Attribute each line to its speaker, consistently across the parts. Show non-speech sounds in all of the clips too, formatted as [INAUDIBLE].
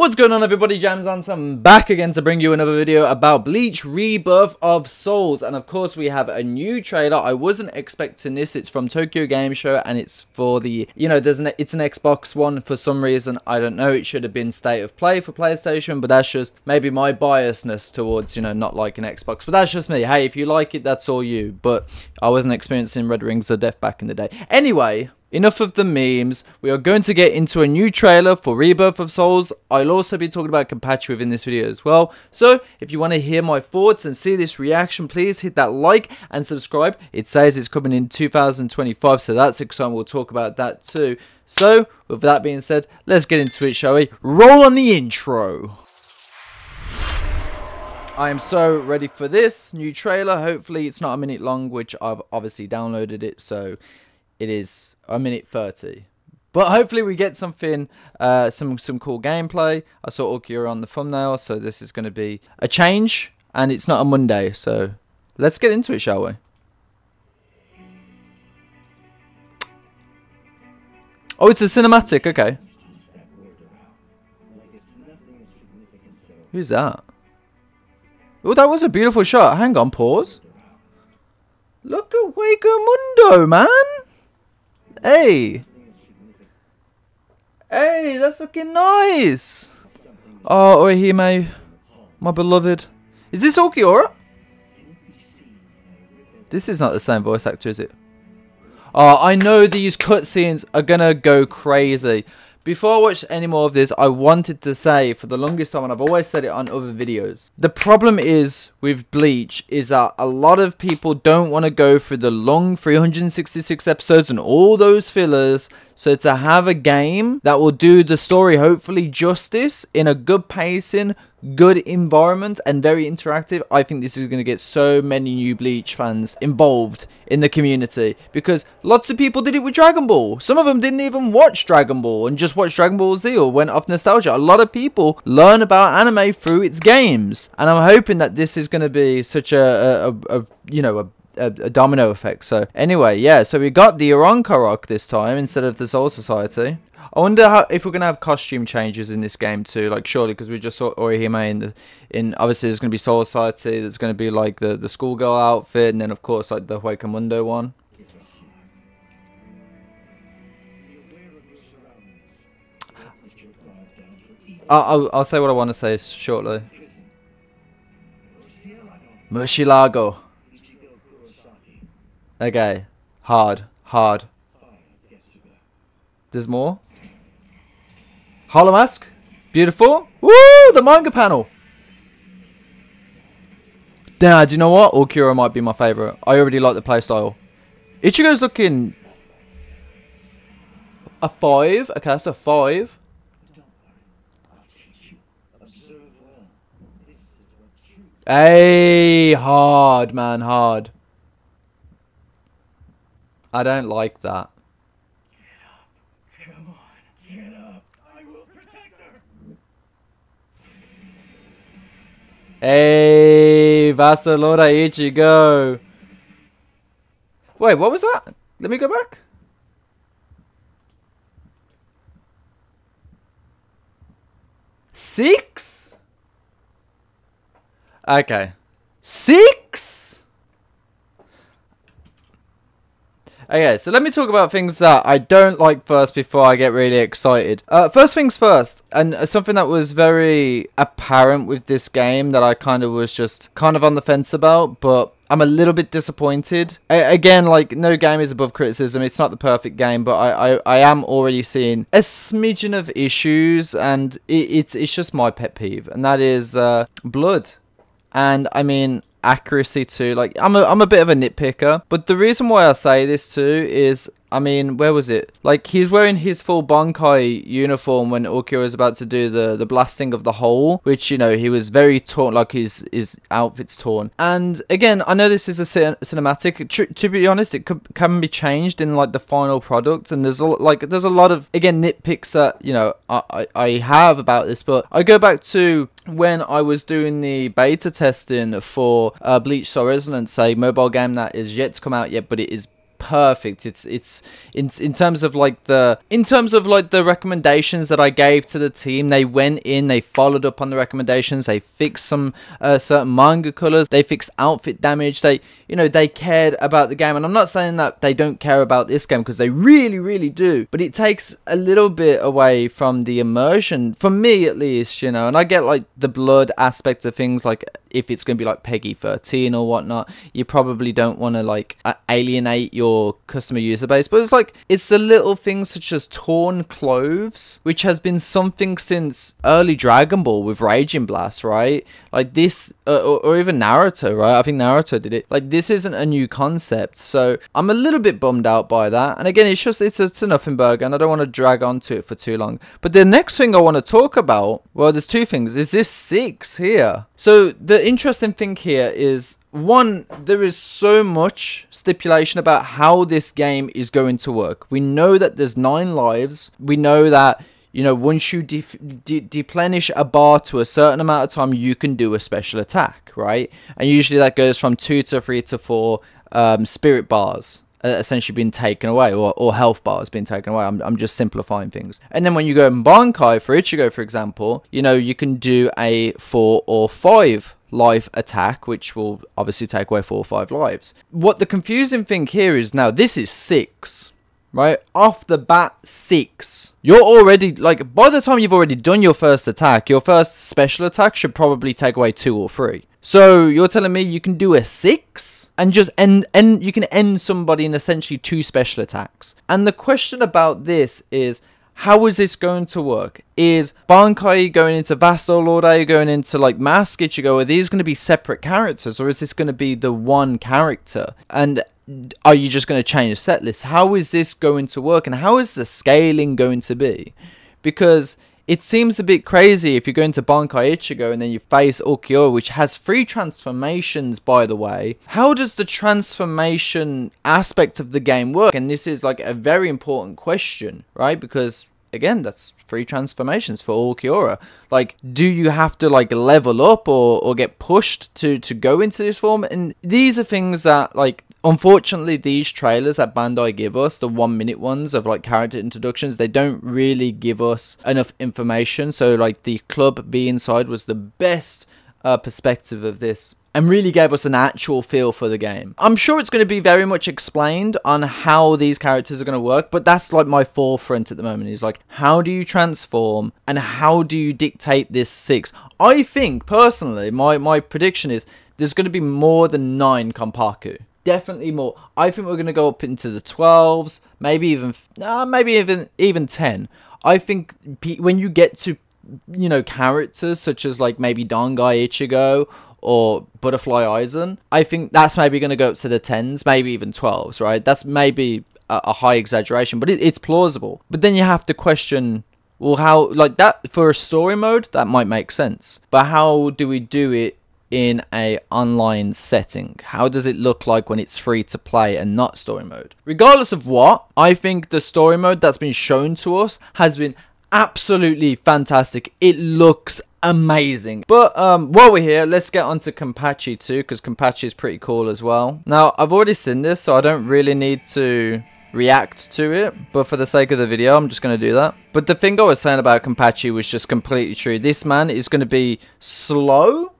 Speaker 1: What's going on everybody, Jaymes I'm back again to bring you another video about Bleach Rebirth of Souls. And of course we have a new trailer, I wasn't expecting this, it's from Tokyo Game Show and it's for the, you know, there's an, it's an Xbox One for some reason, I don't know, it should have been State of Play for PlayStation but that's just maybe my biasness towards, you know, not liking Xbox, but that's just me, hey if you like it that's all you, but I wasn't experiencing Red Rings of Death back in the day. Anyway, Enough of the memes. We are going to get into a new trailer for Rebirth of Souls. I'll also be talking about Kenpachi within this video as well. So, if you want to hear my thoughts and see this reaction, please hit that like and subscribe. It says it's coming in 2025, so that's exciting. We'll talk about that too. So, with that being said, let's get into it, shall we? Roll on the intro. I am so ready for this new trailer. Hopefully, it's not a minute long, which I've obviously downloaded it, so it is a minute 30. But hopefully we get something, uh, some some cool gameplay. I saw Ulquiorra on the thumbnail, so this is going to be a change, and it's not a Monday, so let's get into it, shall we? Oh, it's a cinematic, okay. Who's that? Oh, that was a beautiful shot. Hang on, pause. Look at Mundo, man. Hey! Hey, that's looking nice! Oh, Orihime, my beloved. Is this Ulquiorra? This is not the same voice actor, is it? Oh, I know these cutscenes are gonna go crazy. Before I watch any more of this, I wanted to say for the longest time, and I've always said it on other videos, the problem is with Bleach is that a lot of people don't want to go through the long 366 episodes and all those fillers. So to have a game that will do the story hopefully justice in a good pacing, good environment and very interactive, I think this is going to get so many new Bleach fans involved in the community because lots of people did it with Dragon Ball. Some of them didn't even watch Dragon Ball and just watched Dragon Ball Z or went off nostalgia. A lot of people learn about anime through its games and I'm hoping that this is going to be such a, a, a, a you know, a a, a, domino effect. So anyway, yeah, so we got the Arrancar arc this time instead of the Soul Society. I wonder how, if we're gonna have costume changes in this game too. Like surely because we just saw Orihime in the in obviously there's gonna be Soul Society. There's gonna be like the the schoolgirl outfit, and then of course like the Hueco Mundo one. I'll, I'll, I'll say what I want to say shortly. Murcielago. Okay. Hard. Hard. There's more. Hollow Mask. Beautiful. Woo! The manga panel. Dad, uh, do you know what? Okura might be my favourite. I already like the playstyle. Ichigo's looking... A 5? Okay, that's a 5. Hey, hard, man, hard. I don't like that. Hey, Barcelona Ichigo. Wait, what was that? Let me go back. Six? Okay. Six? Okay, so let me talk about things that I don't like first before I get really excited. Uh, first things first, and something that was very apparent with this game that I kind of was just kind of on the fence about, but I'm a little bit disappointed. Again, like, no game is above criticism. It's not the perfect game, but I, I, I am already seeing a smidgen of issues, and it, it's, it's just my pet peeve, and that is uh, blood. And, I mean, accuracy too. Like I'm a I'm a bit of a nitpicker, but the reason why I say this too is I mean, where was it? Like, he's wearing his full Bankai uniform when Ulquiorra was about to do the, the blasting of the hole, which, you know, he was very torn, like his, his outfit's torn. And again, I know this is a cinematic. Tr to be honest, it can be changed in, like, the final product. And there's, a, like, there's a lot of, again, nitpicks that, you know, I, I have about this. But I go back to when I was doing the beta testing for uh, Bleach Soul Resonance, a mobile game that is yet to come out yet, but it is perfect. It's it's in in terms of like the in terms of like the recommendations that I gave to the team. They went in, they followed up on the recommendations. They fixed some uh, certain manga colors. They fixed outfit damage. They you know they cared about the game. And I'm not saying that they don't care about this game because they really really do. But it takes a little bit away from the immersion for me at least. You know, and I get like the blood aspect of things like if it's going to be like PEGI 13 or whatnot, you probably don't want to like alienate your customer user base. But it's like, it's the little things such as torn clothes, which has been something since early Dragon Ball with Raging Blast, right? Like this, uh, or, or even Naruto, right? I think Naruto did it. Like this isn't a new concept. So I'm a little bit bummed out by that. And again, it's just, it's a, it's a nothing burger and I don't want to drag on to it for too long. But the next thing I want to talk about, well, there's two things. Is this six here? So the interesting thing here is one, there is so much stipulation about how this game is going to work. We know that there's nine lives. We know that, you know, once you de de deplenish a bar to a certain amount of time, you can do a special attack, right? And usually that goes from two to three to four um, spirit bars uh, essentially been taken away or, or health bars being taken away. I'm, I'm just simplifying things. And then when you go in Bankai for Ichigo, for example, you know, you can do a four or five life attack, which will obviously take away four or five lives. What the confusing thing here is now this is six. Right off the bat, six. You're already like by the time you've already done your first attack, your first special attack should probably take away two or three. So you're telling me you can do a six and just end end you can end somebody in essentially two special attacks. And the question about this is how is this going to work? Is Bankai going into Vasto Lorde? Are you going into like Mask Ichigo? Are these going to be separate characters or is this going to be the one character? And are you just going to change the set list? How is this going to work and how is the scaling going to be? Because it seems a bit crazy if you go into Bankai Ichigo and then you face Ulquiorra, which has three transformations, by the way. How does the transformation aspect of the game work? And this is like a very important question, right? Because again, that's three transformations for Ulquiorra. Like, do you have to like level up or, or get pushed to to go into this form? And these are things that like unfortunately these trailers that bandai give us the one minute ones of like character introductions they don't really give us enough information so like the club b inside was the best uh, perspective of this and really gave us an actual feel for the game. I'm sure it's going to be very much explained on how these characters are going to work, but that's like my forefront at the moment is like how do you transform and how do you dictate this 6? I think personally my my prediction is there's going to be more than 9 Konpaku definitely more. I think we're going to go up into the 12s, maybe even uh, maybe even even 10. I think when you get to you know characters such as like maybe Dangai Ichigo or Butterfly Aizen, I think that's maybe going to go up to the 10s, maybe even 12s, right? That's maybe a, a high exaggeration, but it, it's plausible. But then you have to question well how like that for a story mode that might make sense. But how do we do it in a online setting? How does it look like when it's free to play and not story mode? Regardless of what, I think the story mode that's been shown to us has been absolutely fantastic. It looks amazing. But um, while we're here, let's get on to Kenpachi too, because Kenpachi is pretty cool as well. Now, I've already seen this, so I don't really need to react to it, but for the sake of the video, I'm just going to do that. But the thing I was saying about Kenpachi was just completely true. This man is going to be slow,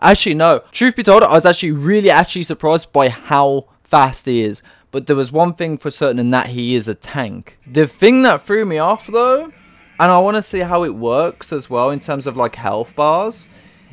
Speaker 1: Actually, no. Truth be told, I was actually really actually surprised by how fast he is. But there was one thing for certain, and that he is a tank. The thing that threw me off, though, and I want to see how it works as well in terms of like health bars,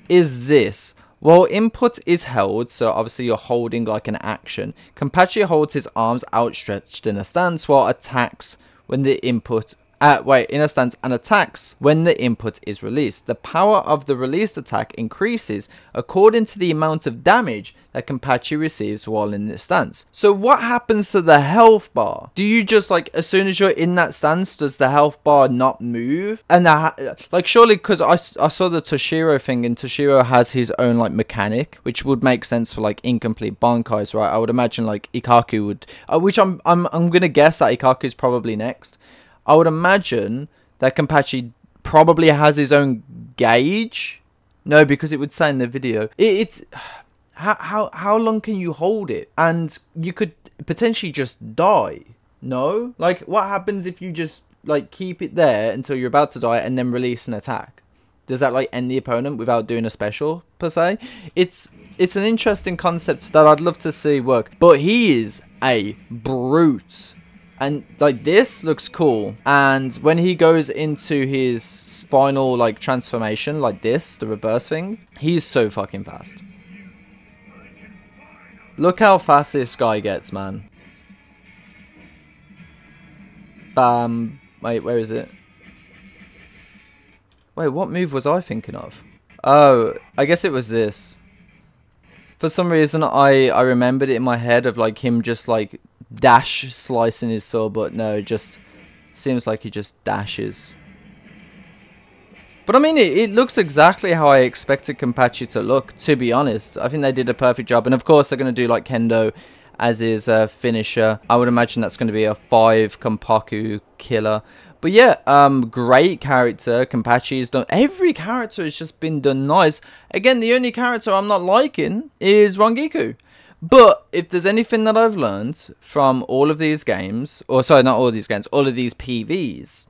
Speaker 1: is this. Well, input is held, so obviously you're holding like an action. Kenpachi holds his arms outstretched in a stance while attacks when the input uh, wait, in a stance and attacks when the input is released. The power of the released attack increases according to the amount of damage that Kenpachi receives while in this stance. So what happens to the health bar? Do you just like, as soon as you're in that stance, does the health bar not move? And that, like surely, because I, I saw the Toshiro thing and Toshiro has his own like mechanic, which would make sense for like incomplete Bankais, right? I would imagine like Ikkaku would, uh, which I'm, I'm, I'm to guess that Ikkaku is probably next. I would imagine that Kenpachi probably has his own gauge. No, because it would say in the video. It, it's [SIGHS] how how how long can you hold it? And you could potentially just die. No? Like what happens if you just like keep it there until you're about to die and then release an attack? Does that like end the opponent without doing a special per se? It's it's an interesting concept that I'd love to see work. But he is a brute. And like this looks cool. And when he goes into his final like transformation like this, the reverse thing, he's so fucking fast. Look how fast this guy gets, man. Bam. Wait, where is it? Wait, what move was I thinking of? Oh, I guess it was this. For some reason, I, I remembered it in my head of like him just like dash slicing his sword, but no, just seems like he just dashes. But I mean, it, it looks exactly how I expected Kenpachi to look, to be honest. I think they did a perfect job. And of course, they're going to do like Kendo as his uh, finisher. I would imagine that's going to be a 5 Konpaku killer. But yeah, um, great character. Kenpachi's done. Every character has just been done nice. Again, the only character I'm not liking is Rangiku. But if there's anything that I've learned from all of these games, or sorry, not all of these games, all of these PVs,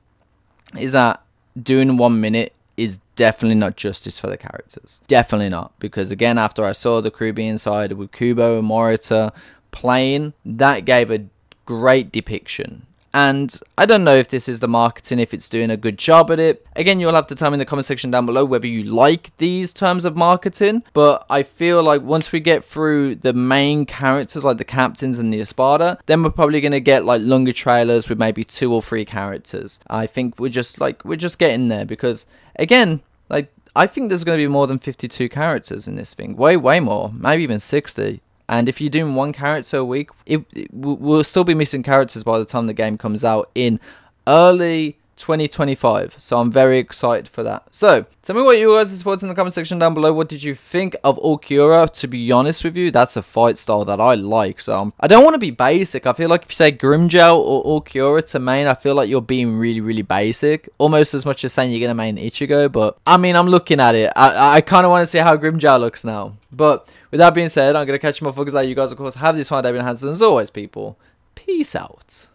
Speaker 1: is that doing one minute is definitely not justice for the characters. Definitely not. Because again, after I saw the crew being inside with Kubo and Morita playing, that gave a great depiction and I don't know if this is the marketing, if it's doing a good job at it. Again, you'll have to tell me in the comment section down below whether you like these terms of marketing. But I feel like once we get through the main characters, like the captains and the Espada, then we're probably going to get like longer trailers with maybe two or three characters. I think we're just like, we're just getting there because again, like I think there's going to be more than 52 characters in this thing. Way, way more. Maybe even 60. And if you're doing one character a week, it, it, we'll still be missing characters by the time the game comes out in early 2025. So I'm very excited for that. So tell me what you guys' thoughts in the comment section down below. What did you think of Ulquiorra? To be honest with you, that's a fight style that I like. So um, I don't want to be basic. I feel like if you say Grimmjow or Ulquiorra to main, I feel like you're being really, really basic. Almost as much as saying you're going to main Ichigo. But I mean, I'm looking at it. I, I kind of want to see how Grimmjow looks now. But with that being said, I'm going to catch you motherfuckers like you guys, of course, have this fine day in hands. And as always, people, peace out.